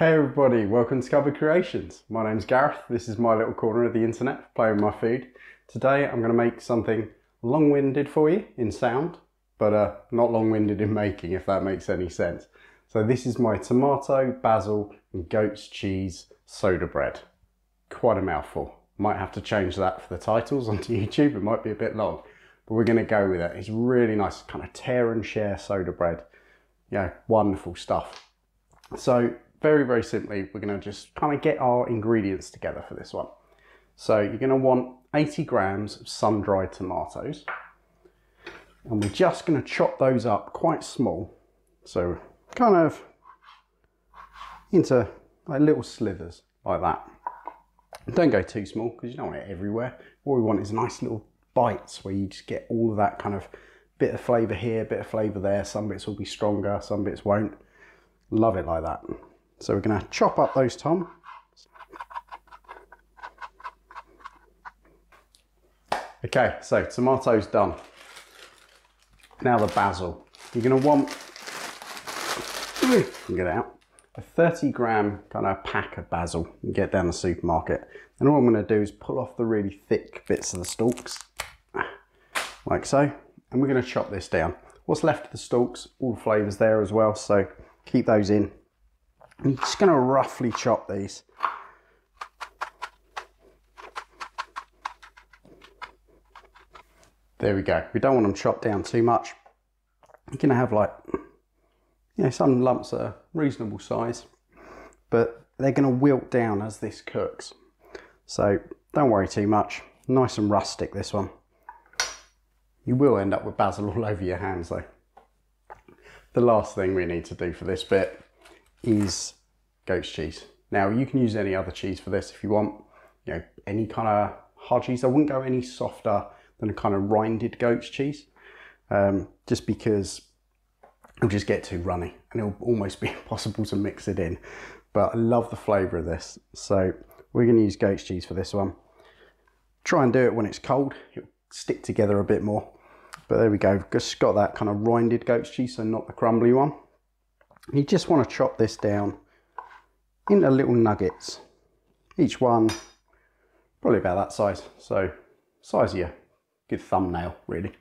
Hey everybody, welcome to Cupboard Creations. My name's Gareth. This is my little corner of the internet for playing with my food. Today I'm going to make something long-winded for you in sound, but uh, not long-winded in making, if that makes any sense. So this is my tomato, basil and goat's cheese soda bread. Quite a mouthful. Might have to change that for the titles onto YouTube, it might be a bit long, but we're going to go with it. It's really nice, kind of tear and share soda bread. Yeah, wonderful stuff. So very, very simply, we're going to just kind of get our ingredients together for this one. So you're going to want 80 grams of sun-dried tomatoes. And we're just going to chop those up quite small. So kind of into like little slithers like that. Don't go too small because you don't want it everywhere. What we want is nice little bites where you just get all of that kind of bit of flavour here, bit of flavour there. Some bits will be stronger, some bits won't. Love it like that. So we're going to chop up those tom. Okay, so tomatoes done. Now the basil. You're going to want, get out, a 30 gram kind of pack of basil you get down the supermarket. And all I'm going to do is pull off the really thick bits of the stalks, like so. And we're going to chop this down. What's left of the stalks, all the flavours there as well, so keep those in. I'm just going to roughly chop these. There we go. We don't want them chopped down too much. You're going to have like, you know, some lumps are reasonable size, but they're going to wilt down as this cooks. So don't worry too much. Nice and rustic, this one. You will end up with basil all over your hands though. The last thing we need to do for this bit is goat's cheese. Now you can use any other cheese for this if you want, you know, any kind of hard cheese. I wouldn't go any softer than a kind of rinded goat's cheese, um, just because it'll just get too runny and it'll almost be impossible to mix it in. But I love the flavour of this. So we're gonna use goat's cheese for this one. Try and do it when it's cold. It'll stick together a bit more. But there we go, just got that kind of rinded goat's cheese, so not the crumbly one. You just want to chop this down into little nuggets. Each one probably about that size. So size of your good thumbnail really.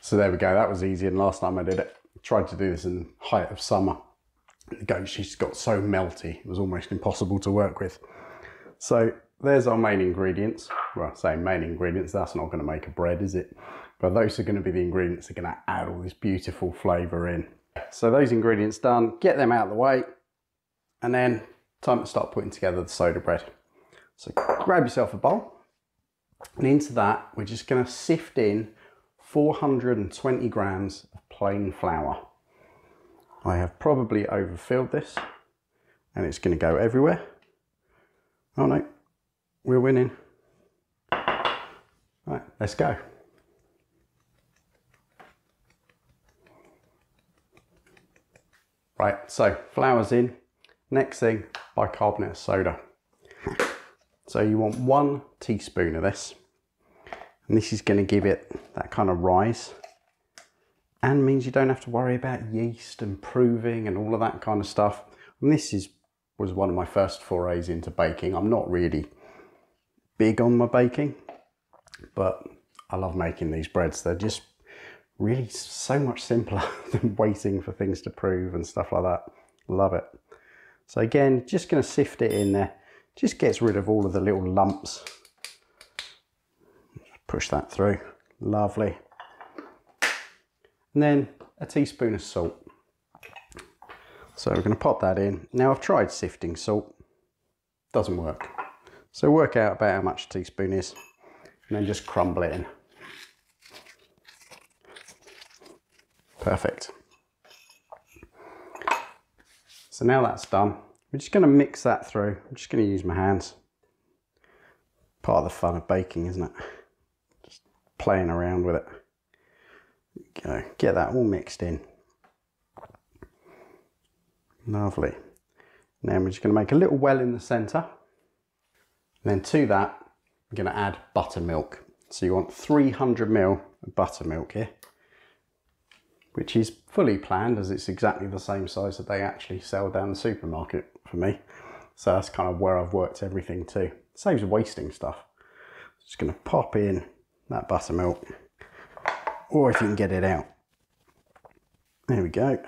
So there we go, that was easy and last time I did it, I tried to do this in height of summer. The goat cheese got so melty, it was almost impossible to work with. So there's our main ingredients. Well, say main ingredients, that's not gonna make a bread, is it? But those are gonna be the ingredients that are gonna add all this beautiful flavor in. So those ingredients done, get them out of the way, and then time to start putting together the soda bread. So grab yourself a bowl, and into that, we're just gonna sift in 420 grams of plain flour. I have probably overfilled this, and it's gonna go everywhere. Oh no, we're winning. Right, let's go. Right, so flour's in. Next thing, bicarbonate of soda. So you want one teaspoon of this. And this is going to give it that kind of rise. And means you don't have to worry about yeast and proving and all of that kind of stuff. And this is was one of my first forays into baking. I'm not really big on my baking, but I love making these breads. They're just really so much simpler than waiting for things to prove and stuff like that. Love it. So again, just going to sift it in there. Just gets rid of all of the little lumps. Push that through. Lovely. And then a teaspoon of salt. So we're going to pop that in. Now I've tried sifting salt. Doesn't work. So work out about how much a teaspoon is and then just crumble it in. Perfect. So now that's done, we're just going to mix that through. I'm just going to use my hands. Part of the fun of baking, isn't it? Just playing around with it. Go. Get that all mixed in. Lovely. Now we're just going to make a little well in the centre. And then to that, going to add buttermilk. So you want 300 ml of buttermilk here. which is fully planned as it's exactly the same size that they actually sell down the supermarket for me. So that's kind of where I've worked everything to. Saves wasting stuff. Just gonna pop in that buttermilk, or if you can get it out. There we go.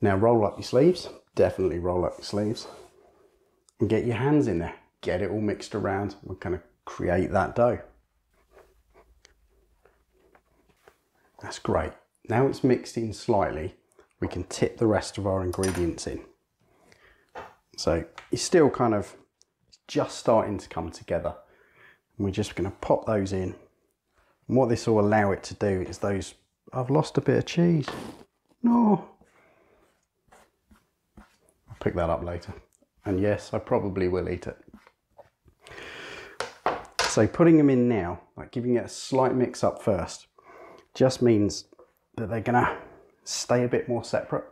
Now roll up your sleeves, definitely roll up your sleeves, and get your hands in there. Get it all mixed around. We're gonna create that dough. That's great. Now it's mixed in slightly, we can tip the rest of our ingredients in. So it's still kind of just starting to come together. And we're just going to pop those in. And what this will allow it to do is those, I've lost a bit of cheese. No. I'll pick that up later. And yes, I probably will eat it. So putting them in now, like giving it a slight mix up first, just means that they're gonna stay a bit more separate.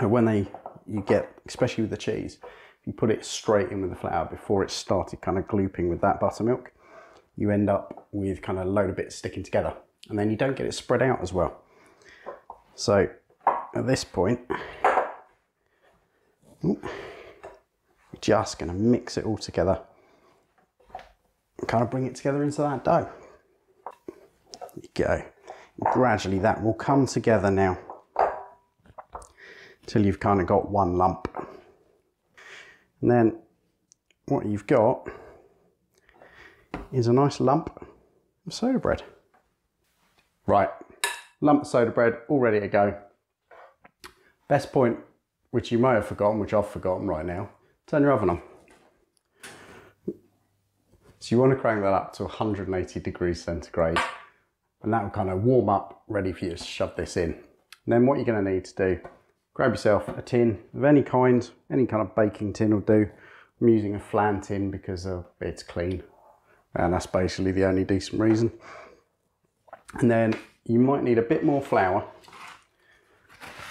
And when they, you get, especially with the cheese, if you put it straight in with the flour before it started kind of glooping with that buttermilk, you end up with kind of a load of bits sticking together. And then you don't get it spread out as well. So at this point, just gonna mix it all together kind of bring it together into that dough. There you go gradually that will come together now till you've kind of got one lump. And then what you've got is a nice lump of soda bread. Right, lump of soda bread all ready to go. Best point, which you may have forgotten, which I've forgotten right now, turn your oven on. So you want to crank that up to 180 degrees centigrade and that will kind of warm up ready for you to shove this in. And then what you're going to need to do, grab yourself a tin of any kind, any kind of baking tin will do. I'm using a flan tin because uh, it's clean and that's basically the only decent reason. And then you might need a bit more flour.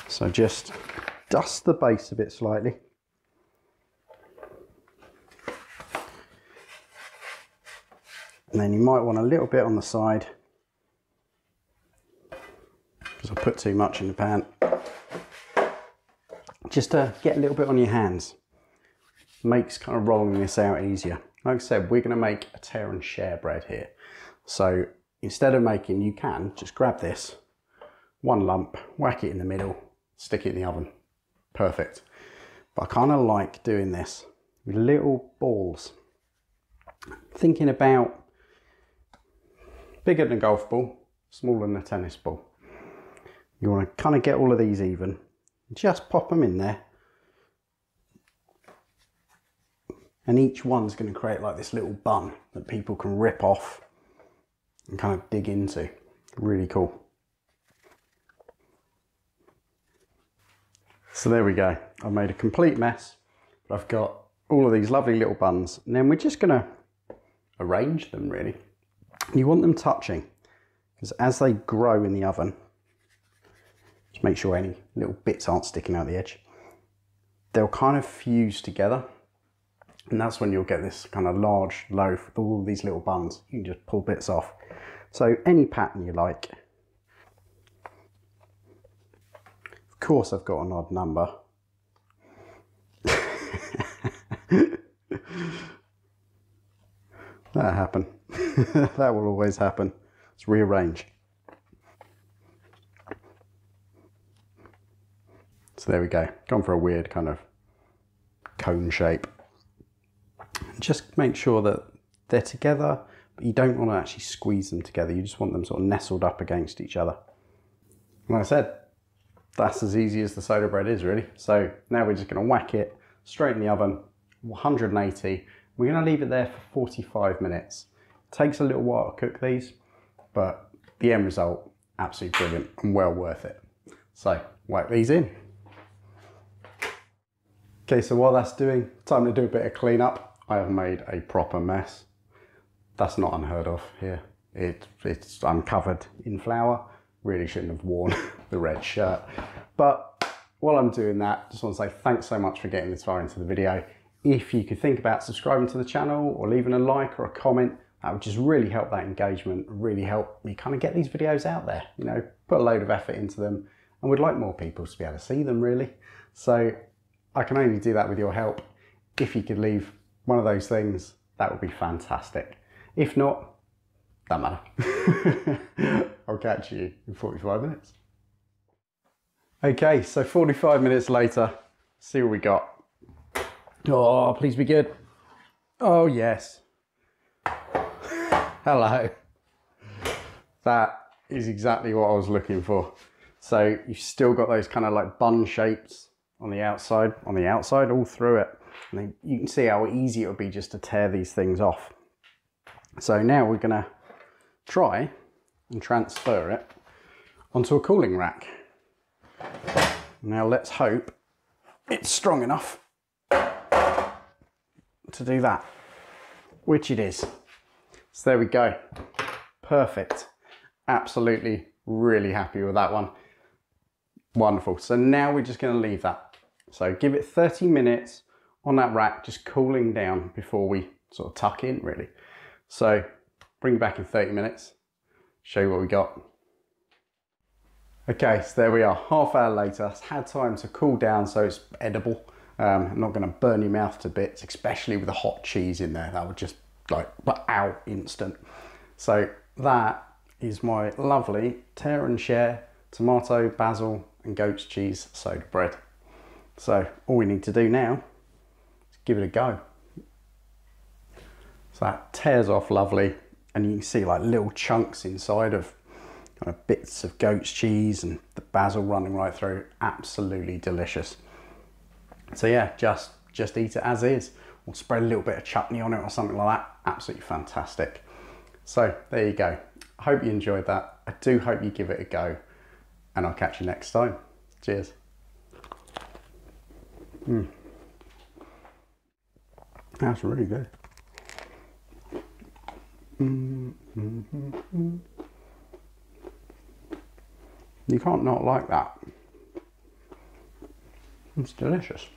So just dust the base a bit slightly. And then you might want a little bit on the side because I put too much in the pan. Just to get a little bit on your hands. Makes kind of rolling this out easier. Like I said, we're going to make a tear and share bread here. So instead of making, you can just grab this, one lump, whack it in the middle, stick it in the oven. Perfect. But I kind of like doing this with little balls. Thinking about bigger than a golf ball, smaller than a tennis ball. You want to kind of get all of these even. Just pop them in there. And each one's going to create like this little bun that people can rip off and kind of dig into. Really cool. So there we go. I've made a complete mess. But I've got all of these lovely little buns. And then we're just going to arrange them really. You want them touching because as they grow in the oven, just make sure any little bits aren't sticking out the edge. They'll kind of fuse together and that's when you'll get this kind of large loaf with all these little buns. You can just pull bits off. So any pattern you like. Of course I've got an odd number. that happen. that will always happen. Let's rearrange. So there we go, gone for a weird kind of cone shape. Just make sure that they're together, but you don't want to actually squeeze them together. You just want them sort of nestled up against each other. Like I said, that's as easy as the soda bread is really. So now we're just going to whack it straight in the oven, 180. We're going to leave it there for 45 minutes. Takes a little while to cook these, but the end result, absolutely brilliant and well worth it. So whack these in. Okay, so while that's doing, time to do a bit of cleanup. I have made a proper mess. That's not unheard of here. It, it's I'm covered in flour. Really shouldn't have worn the red shirt. But while I'm doing that, just want to say thanks so much for getting this far into the video. If you could think about subscribing to the channel or leaving a like or a comment, that would just really help that engagement, really help me kind of get these videos out there, you know, put a load of effort into them and would like more people to be able to see them really. So I can only do that with your help. If you could leave one of those things, that would be fantastic. If not, that matter. I'll catch you in 45 minutes. Okay, so 45 minutes later, see what we got. Oh, please be good. Oh, yes. Hello. That is exactly what I was looking for. So you've still got those kind of like bun shapes on the outside, on the outside, all through it. And you can see how easy it would be just to tear these things off. So now we're gonna try and transfer it onto a cooling rack. Now let's hope it's strong enough to do that, which it is. So there we go. Perfect. Absolutely really happy with that one. Wonderful. So now we're just going to leave that. So give it 30 minutes on that rack, just cooling down before we sort of tuck in really. So bring back in 30 minutes, show you what we got. Okay, so there we are, half hour later. It's had time to cool down so it's edible. Um, not going to burn your mouth to bits, especially with the hot cheese in there. That would just like, but out instant. So that is my lovely tear and share tomato, basil and goat's cheese soda bread. So all we need to do now is give it a go. So that tears off lovely and you can see like little chunks inside of kind of bits of goat's cheese and the basil running right through. Absolutely delicious. So yeah, just, just eat it as is or spread a little bit of chutney on it or something like that. Absolutely fantastic. So there you go. I hope you enjoyed that. I do hope you give it a go and I'll catch you next time. Cheers. Mm. That's really good. Mm -hmm. You can't not like that. It's delicious.